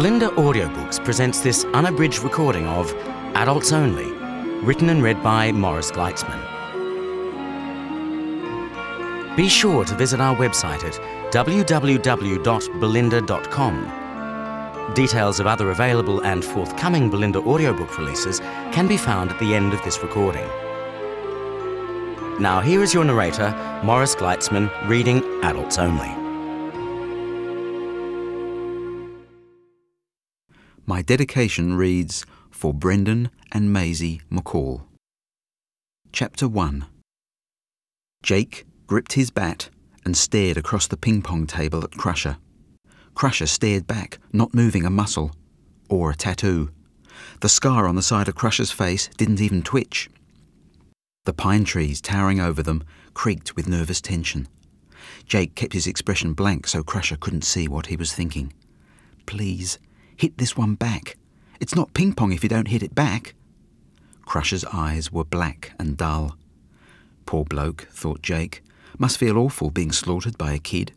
Bolinda Audiobooks presents this unabridged recording of Adults Only, written and read by Morris Gleitzman. Be sure to visit our website at www.bolinda.com. Details of other available and forthcoming Bolinda audiobook releases can be found at the end of this recording. Now, here is your narrator, Morris Gleitzman, reading Adults Only. My dedication reads For Brendan and Maisie McCall. Chapter 1 Jake gripped his bat and stared across the ping pong table at Crusher. Crusher stared back, not moving a muscle or a tattoo. The scar on the side of Crusher's face didn't even twitch. The pine trees towering over them creaked with nervous tension. Jake kept his expression blank so Crusher couldn't see what he was thinking. Please, Hit this one back. It's not ping pong if you don't hit it back. Crusher's eyes were black and dull. Poor bloke, thought Jake. Must feel awful being slaughtered by a kid.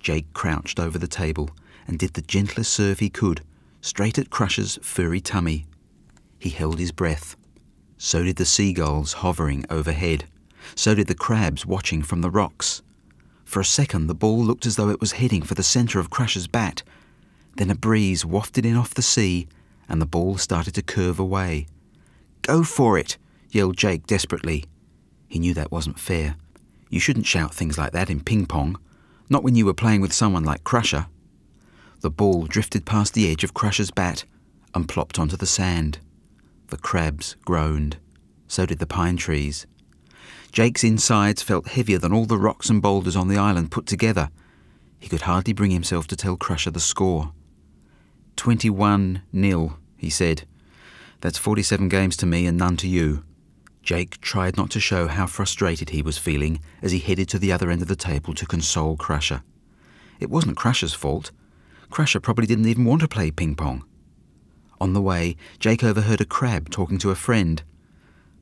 Jake crouched over the table and did the gentlest serve he could, straight at Crusher's furry tummy. He held his breath. So did the seagulls hovering overhead. So did the crabs watching from the rocks. For a second, the ball looked as though it was heading for the centre of Crusher's bat, then a breeze wafted in off the sea, and the ball started to curve away. Go for it, yelled Jake desperately. He knew that wasn't fair. You shouldn't shout things like that in ping pong, not when you were playing with someone like Crusher. The ball drifted past the edge of Crusher's bat and plopped onto the sand. The crabs groaned. So did the pine trees. Jake's insides felt heavier than all the rocks and boulders on the island put together. He could hardly bring himself to tell Crusher the score. 21 nil, he said. That's 47 games to me and none to you. Jake tried not to show how frustrated he was feeling as he headed to the other end of the table to console Crusher. It wasn't Crusher's fault. Crusher probably didn't even want to play ping pong. On the way, Jake overheard a crab talking to a friend.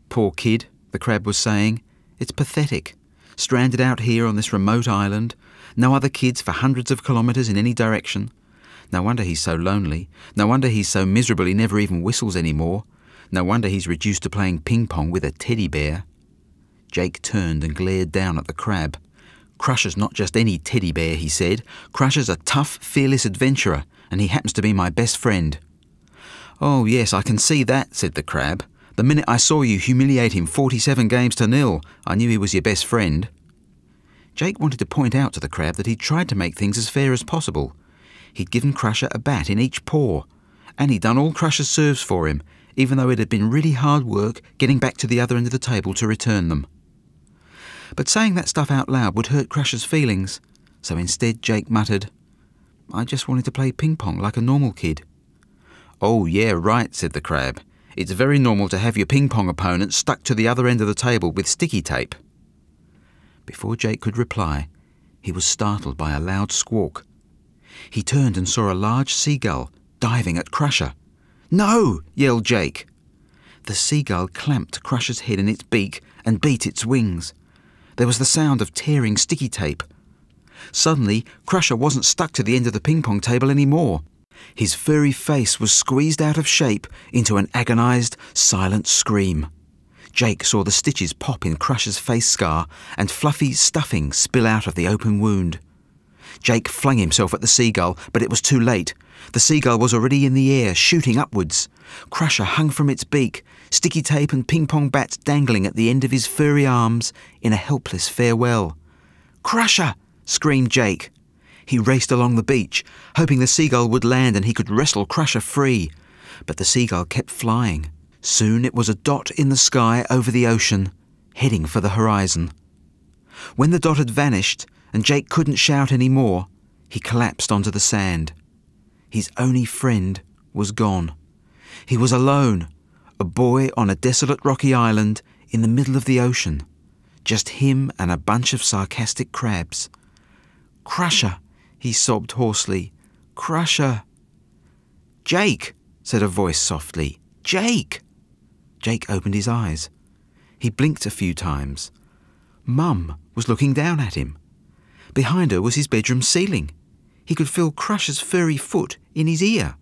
Poor kid, the crab was saying. It's pathetic. Stranded out here on this remote island, no other kids for hundreds of kilometres in any direction. No wonder he's so lonely. No wonder he's so miserable he never even whistles anymore. No wonder he's reduced to playing ping pong with a teddy bear. Jake turned and glared down at the crab. Crusher's not just any teddy bear, he said. Crusher's a tough, fearless adventurer, and he happens to be my best friend. Oh, yes, I can see that, said the crab. The minute I saw you humiliate him 47 games to nil, I knew he was your best friend. Jake wanted to point out to the crab that he'd tried to make things as fair as possible, He'd given Crusher a bat in each paw, and he'd done all Crusher's serves for him, even though it had been really hard work getting back to the other end of the table to return them. But saying that stuff out loud would hurt Crusher's feelings, so instead Jake muttered, I just wanted to play ping pong like a normal kid. Oh, yeah, right, said the crab. It's very normal to have your ping pong opponent stuck to the other end of the table with sticky tape. Before Jake could reply, he was startled by a loud squawk he turned and saw a large seagull diving at Crusher. No! yelled Jake. The seagull clamped Crusher's head in its beak and beat its wings. There was the sound of tearing sticky tape. Suddenly, Crusher wasn't stuck to the end of the ping pong table anymore. His furry face was squeezed out of shape into an agonized, silent scream. Jake saw the stitches pop in Crusher's face scar and fluffy stuffing spill out of the open wound. Jake flung himself at the seagull, but it was too late. The seagull was already in the air, shooting upwards. Crusher hung from its beak, sticky tape and ping pong bats dangling at the end of his furry arms in a helpless farewell. Crusher! screamed Jake. He raced along the beach, hoping the seagull would land and he could wrestle Crusher free. But the seagull kept flying. Soon it was a dot in the sky over the ocean, heading for the horizon. When the dot had vanished, and Jake couldn't shout any more, he collapsed onto the sand. His only friend was gone. He was alone, a boy on a desolate rocky island in the middle of the ocean. Just him and a bunch of sarcastic crabs. Crusher, he sobbed hoarsely. Crusher. Jake, said a voice softly. Jake! Jake opened his eyes. He blinked a few times. Mum was looking down at him. Behind her was his bedroom ceiling. He could feel Crusher's furry foot in his ear.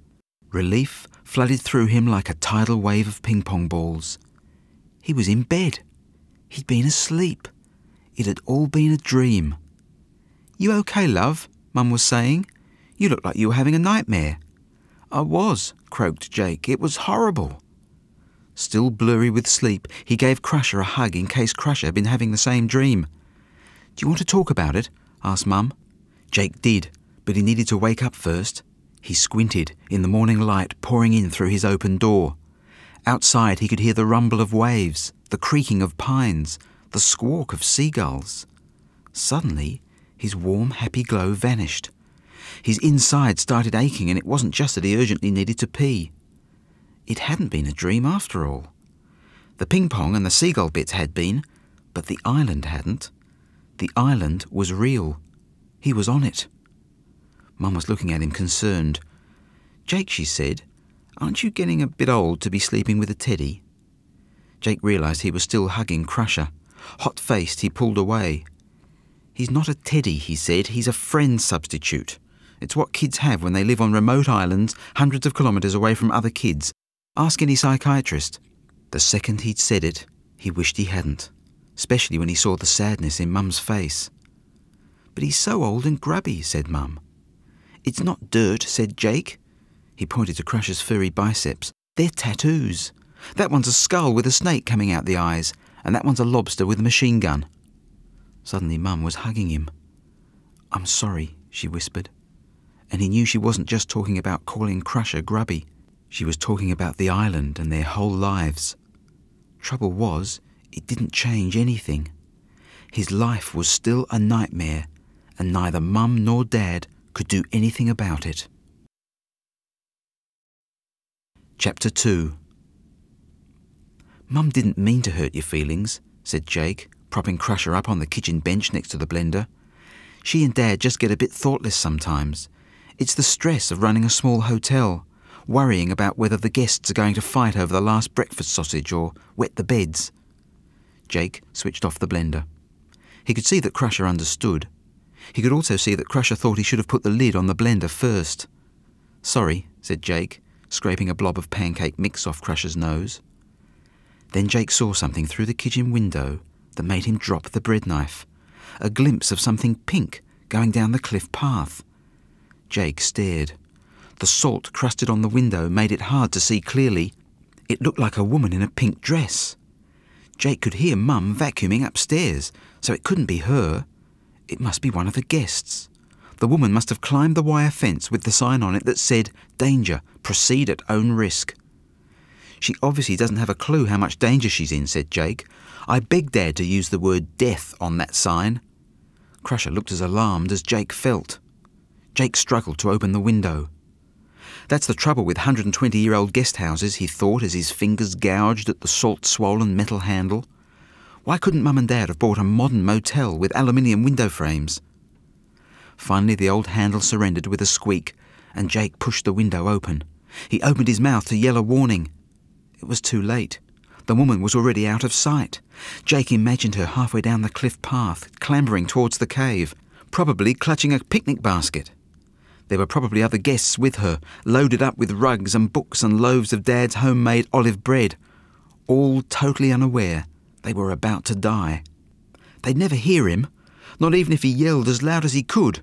Relief flooded through him like a tidal wave of ping pong balls. He was in bed. He'd been asleep. It had all been a dream. You okay, love? Mum was saying. You look like you were having a nightmare. I was, croaked Jake. It was horrible. Still blurry with sleep, he gave Crusher a hug in case Crusher had been having the same dream. Do you want to talk about it? Asked Mum. Jake did, but he needed to wake up first. He squinted in the morning light pouring in through his open door. Outside, he could hear the rumble of waves, the creaking of pines, the squawk of seagulls. Suddenly, his warm, happy glow vanished. His inside started aching, and it wasn't just that he urgently needed to pee. It hadn't been a dream after all. The ping pong and the seagull bits had been, but the island hadn't. The island was real. He was on it. Mum was looking at him concerned. Jake, she said, aren't you getting a bit old to be sleeping with a teddy? Jake realised he was still hugging Crusher. Hot faced, he pulled away. He's not a teddy, he said. He's a friend substitute. It's what kids have when they live on remote islands hundreds of kilometres away from other kids. Ask any psychiatrist. The second he'd said it, he wished he hadn't, especially when he saw the sadness in Mum's face. But he's so old and grubby, said Mum. It's not dirt, said Jake. He pointed to Crusher's furry biceps. They're tattoos. That one's a skull with a snake coming out the eyes, and that one's a lobster with a machine gun. Suddenly, Mum was hugging him. I'm sorry, she whispered. And he knew she wasn't just talking about calling Crusher grubby. She was talking about the island and their whole lives. Trouble was, it didn't change anything. His life was still a nightmare, and neither Mum nor Dad could do anything about it. Chapter 2 Mum didn't mean to hurt your feelings, said Jake, propping Crusher up on the kitchen bench next to the blender. She and Dad just get a bit thoughtless sometimes. It's the stress of running a small hotel worrying about whether the guests are going to fight over the last breakfast sausage or wet the beds. Jake switched off the blender. He could see that Crusher understood. He could also see that Crusher thought he should have put the lid on the blender first. Sorry, said Jake, scraping a blob of pancake mix off Crusher's nose. Then Jake saw something through the kitchen window that made him drop the bread knife. A glimpse of something pink going down the cliff path. Jake stared. The salt crusted on the window made it hard to see clearly. It looked like a woman in a pink dress. Jake could hear Mum vacuuming upstairs, so it couldn't be her. It must be one of the guests. The woman must have climbed the wire fence with the sign on it that said, Danger, proceed at own risk. She obviously doesn't have a clue how much danger she's in, said Jake. I begged Dad to use the word death on that sign. Crusher looked as alarmed as Jake felt. Jake struggled to open the window. That's the trouble with 120 year old guest houses, he thought as his fingers gouged at the salt swollen metal handle. Why couldn't Mum and Dad have bought a modern motel with aluminium window frames? Finally, the old handle surrendered with a squeak, and Jake pushed the window open. He opened his mouth to yell a warning. It was too late. The woman was already out of sight. Jake imagined her halfway down the cliff path, clambering towards the cave, probably clutching a picnic basket. There were probably other guests with her, loaded up with rugs and books and loaves of Dad's homemade olive bread, all totally unaware they were about to die. They'd never hear him, not even if he yelled as loud as he could,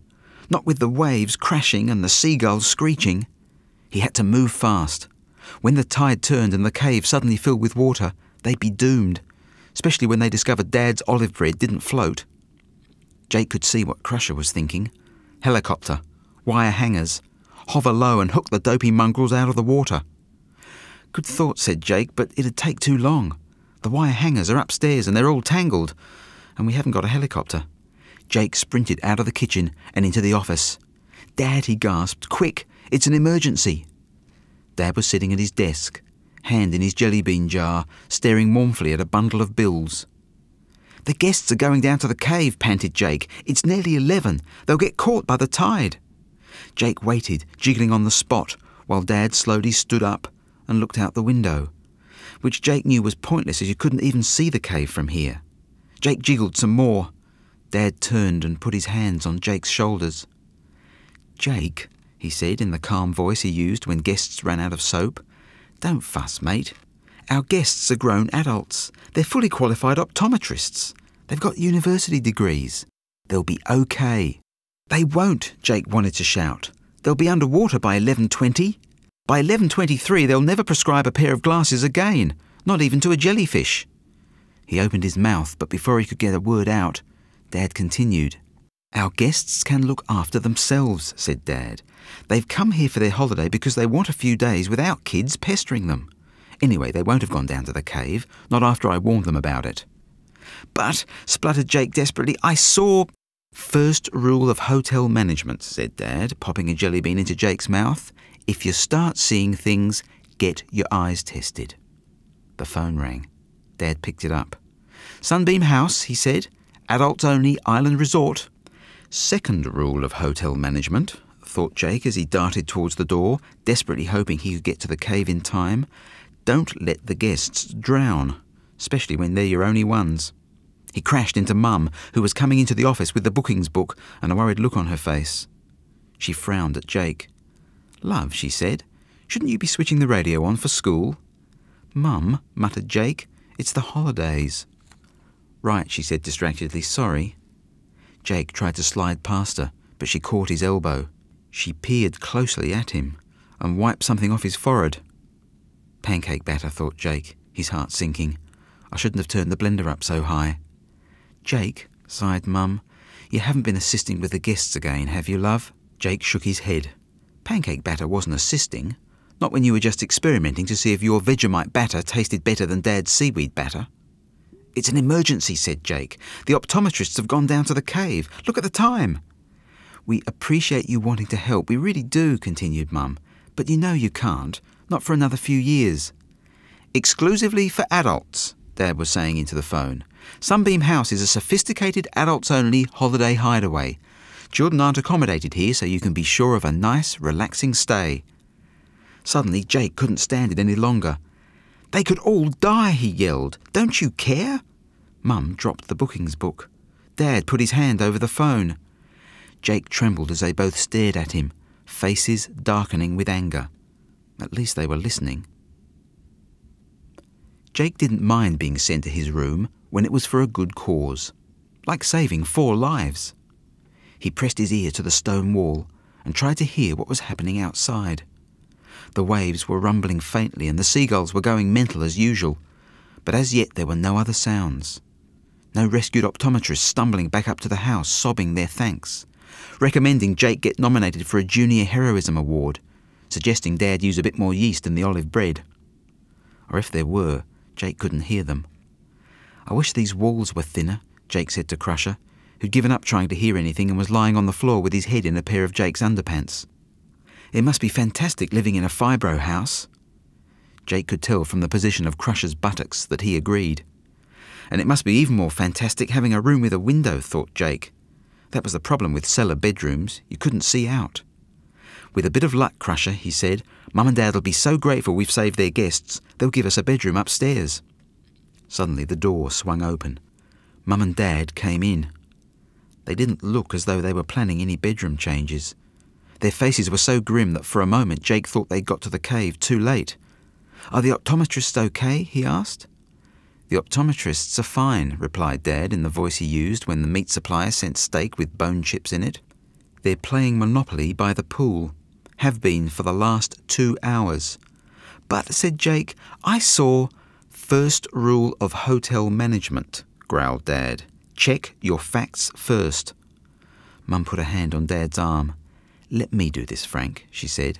not with the waves crashing and the seagulls screeching. He had to move fast. When the tide turned and the cave suddenly filled with water, they'd be doomed, especially when they discovered Dad's olive bread didn't float. Jake could see what Crusher was thinking. Helicopter wire hangers, hover low and hook the dopey mongrels out of the water. Good thought, said Jake, but it'd take too long. The wire hangers are upstairs and they're all tangled, and we haven't got a helicopter. Jake sprinted out of the kitchen and into the office. Dad, he gasped, quick, it's an emergency. Dad was sitting at his desk, hand in his jelly bean jar, staring mournfully at a bundle of bills. The guests are going down to the cave, panted Jake. It's nearly eleven. They'll get caught by the tide. Jake waited, jiggling on the spot, while Dad slowly stood up and looked out the window, which Jake knew was pointless as you couldn't even see the cave from here. Jake jiggled some more. Dad turned and put his hands on Jake's shoulders. Jake, he said in the calm voice he used when guests ran out of soap. Don't fuss, mate. Our guests are grown adults. They're fully qualified optometrists. They've got university degrees. They'll be okay. They won't, Jake wanted to shout. They'll be underwater by 11.20. By 11.23 they'll never prescribe a pair of glasses again, not even to a jellyfish. He opened his mouth, but before he could get a word out, Dad continued. Our guests can look after themselves, said Dad. They've come here for their holiday because they want a few days without kids pestering them. Anyway, they won't have gone down to the cave, not after I warned them about it. But, spluttered Jake desperately, I saw. First rule of hotel management, said Dad, popping a jelly bean into Jake's mouth. If you start seeing things, get your eyes tested. The phone rang. Dad picked it up. Sunbeam House, he said. Adults only island resort. Second rule of hotel management, thought Jake as he darted towards the door, desperately hoping he could get to the cave in time. Don't let the guests drown, especially when they're your only ones. He crashed into Mum, who was coming into the office with the bookings book and a worried look on her face. She frowned at Jake. Love, she said, shouldn't you be switching the radio on for school? Mum, muttered Jake, it's the holidays. Right, she said distractedly, sorry. Jake tried to slide past her, but she caught his elbow. She peered closely at him and wiped something off his forehead. Pancake batter, thought Jake, his heart sinking. I shouldn't have turned the blender up so high. Jake, sighed Mum, you haven't been assisting with the guests again, have you, love? Jake shook his head. Pancake batter wasn't assisting. Not when you were just experimenting to see if your Vegemite batter tasted better than Dad's seaweed batter. It's an emergency, said Jake. The optometrists have gone down to the cave. Look at the time. We appreciate you wanting to help, we really do, continued Mum. But you know you can't. Not for another few years. Exclusively for adults, Dad was saying into the phone. Sunbeam House is a sophisticated adults only holiday hideaway. Children aren't accommodated here, so you can be sure of a nice, relaxing stay. Suddenly, Jake couldn't stand it any longer. They could all die, he yelled. Don't you care? Mum dropped the bookings book. Dad put his hand over the phone. Jake trembled as they both stared at him, faces darkening with anger. At least they were listening. Jake didn't mind being sent to his room when it was for a good cause, like saving four lives. He pressed his ear to the stone wall and tried to hear what was happening outside. The waves were rumbling faintly and the seagulls were going mental as usual, but as yet there were no other sounds. No rescued optometrists stumbling back up to the house sobbing their thanks, recommending Jake get nominated for a Junior Heroism Award, suggesting Dad use a bit more yeast in the olive bread. Or if there were, Jake couldn't hear them. I wish these walls were thinner, Jake said to Crusher, who'd given up trying to hear anything and was lying on the floor with his head in a pair of Jake's underpants. It must be fantastic living in a fibro house. Jake could tell from the position of Crusher's buttocks that he agreed. And it must be even more fantastic having a room with a window, thought Jake. That was the problem with cellar bedrooms. You couldn't see out. With a bit of luck, Crusher, he said, Mum and Dad'll be so grateful we've saved their guests, they'll give us a bedroom upstairs. Suddenly the door swung open. Mum and Dad came in. They didn't look as though they were planning any bedroom changes. Their faces were so grim that for a moment Jake thought they'd got to the cave too late. Are the optometrists okay? he asked. The optometrists are fine, replied Dad in the voice he used when the meat supplier sent steak with bone chips in it. They're playing Monopoly by the pool have been for the last two hours. But, said Jake, I saw first rule of hotel management, growled Dad. Check your facts first. Mum put a hand on Dad's arm. Let me do this, Frank, she said.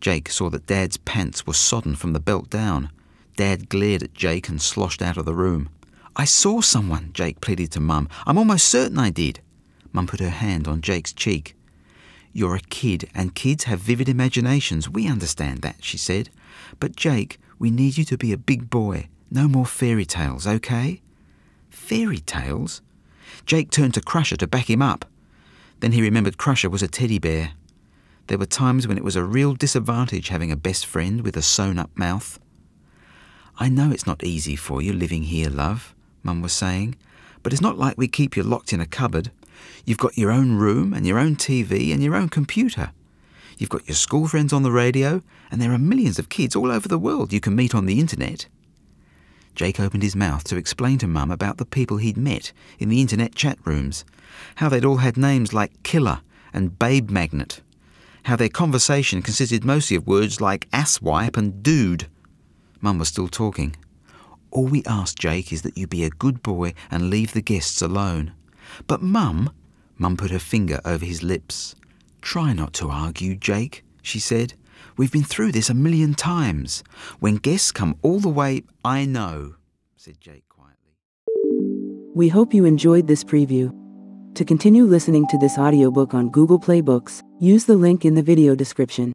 Jake saw that Dad's pants were sodden from the belt down. Dad glared at Jake and sloshed out of the room. I saw someone, Jake pleaded to Mum. I'm almost certain I did. Mum put her hand on Jake's cheek. You're a kid, and kids have vivid imaginations. We understand that, she said. But Jake, we need you to be a big boy. No more fairy tales, okay? Fairy tales? Jake turned to Crusher to back him up. Then he remembered Crusher was a teddy bear. There were times when it was a real disadvantage having a best friend with a sewn up mouth. I know it's not easy for you living here, love, Mum was saying, but it's not like we keep you locked in a cupboard. You've got your own room and your own TV and your own computer. You've got your school friends on the radio, and there are millions of kids all over the world you can meet on the internet. Jake opened his mouth to explain to Mum about the people he'd met in the internet chat rooms, how they'd all had names like Killer and Babe Magnet, how their conversation consisted mostly of words like asswipe and dude. Mum was still talking. All we ask, Jake, is that you be a good boy and leave the guests alone. But, Mum, Mum put her finger over his lips. Try not to argue, Jake, she said. We've been through this a million times. When guests come all the way, I know, said Jake quietly. We hope you enjoyed this preview. To continue listening to this audiobook on Google Play Books, use the link in the video description.